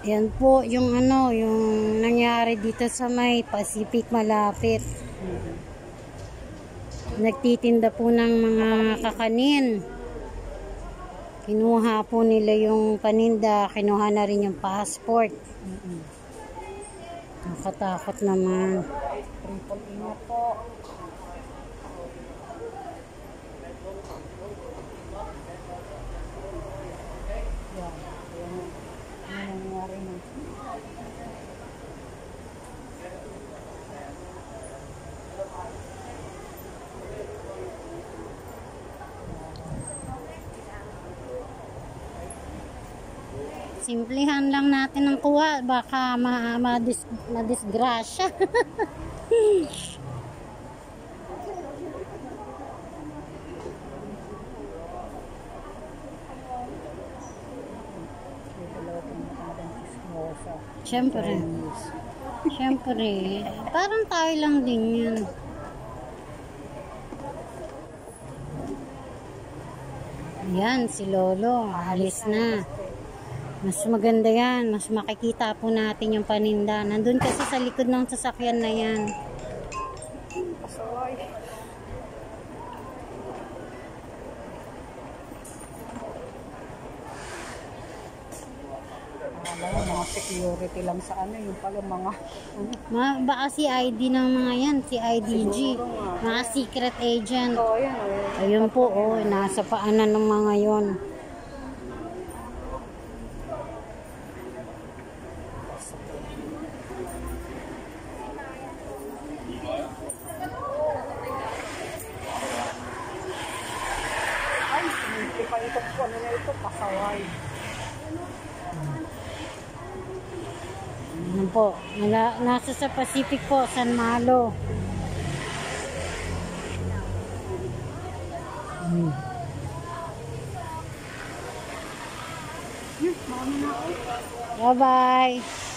Yan po yung ano, yung nangyari dito sa may Pacific malapit. Nagtitinda po ng mga kakanin. Kinuha po nila yung paninda, kinuha na rin yung passport. Nakatakot naman. Triple ingat po. Simplihan lang natin ang kuha. Baka ma madis madisgrasya. Siyempre. Siyempre. Parang tayo lang din yan. Ayan, si Lolo. Alis na. Mas maganda yan. Mas makikita po natin yung paninda. Nandun kasi sa likod ng sasakyan na yan. Akala mo mga security lang sa ano, yung pala mga ano, Ma baka si ID ng mga yan. Si IDG. Mga secret agent. Ayan, oh. Ayun po, oh, nasa paanan ng mga yon. Ito ano pasaway. Ayun po, nala, nasa sa Pacific po, San Malo. Hmm. Bye-bye.